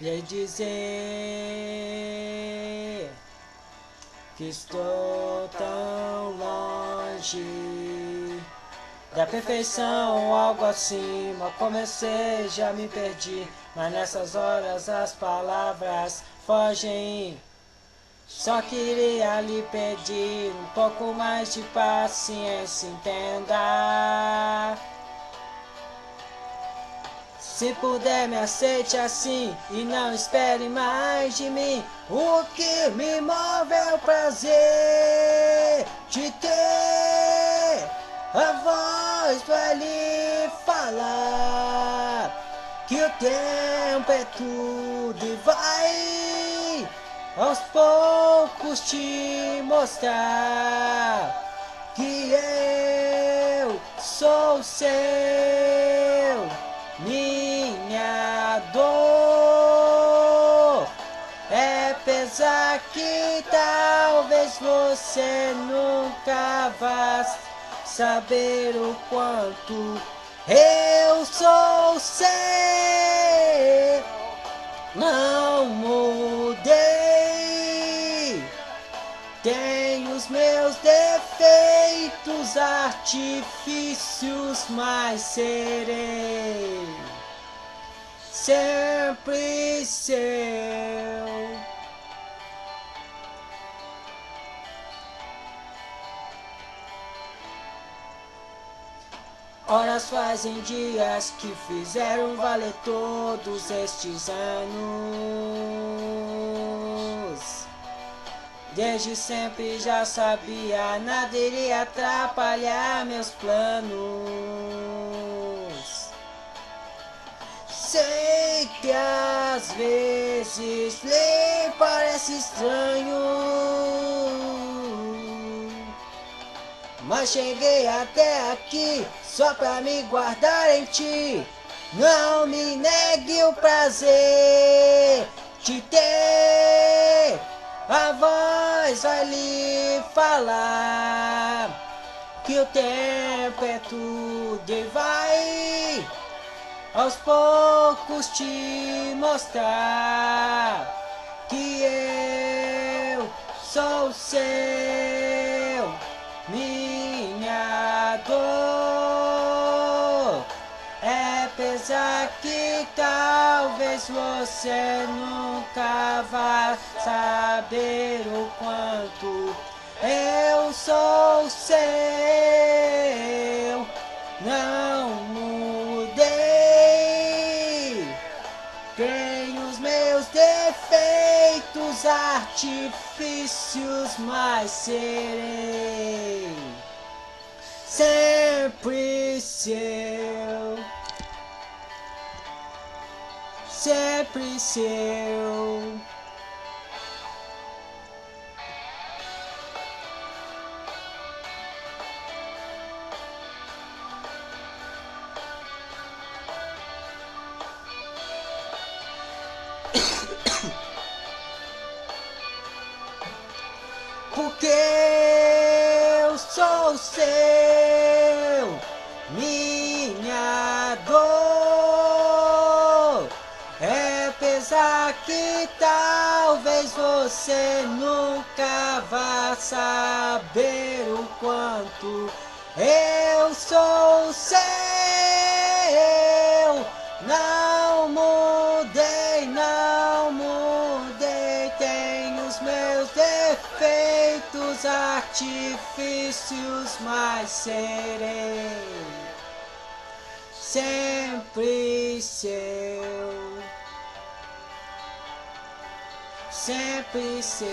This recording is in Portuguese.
lhe dizer que estou tão longe da perfeição, algo acima. Comecei, já me perdi, mas nessas horas as palavras fogem. Só queria lhe pedir um pouco mais de paciência, entenda. Se puder, me aceite assim e não espere mais de mim. O que me move é o prazer de ter a voz pra lhe falar que o tempo é tudo e vai aos poucos te mostrar que eu sou seu, que talvez você nunca vá saber o quanto eu sou seu. Não mudei. Tenho os meus defeitos, artifícios, mas serei sempre seu. Horas fazem dias que fizeram valer todos estes anos. Desde sempre já sabia, nada iria atrapalhar meus planos. Sei que às vezes lhe parece estranho. Mas cheguei até aqui só pra me guardar em ti. Não me negue o prazer de ter a voz vai lhe falar que o tempo é tudo e vai aos poucos te mostrar que eu sou seu, pesar que talvez você nunca vá saber o quanto eu sou seu. Não mudei. Tenho os meus defeitos, artifícios, mas serei sempre seu. Sempre seu. Porque eu sou seu, que talvez você nunca vá saber o quanto eu sou seu. Não mudei, não mudei, tenho os meus defeitos, artifícios, mas serei sempre seu, sempre seu.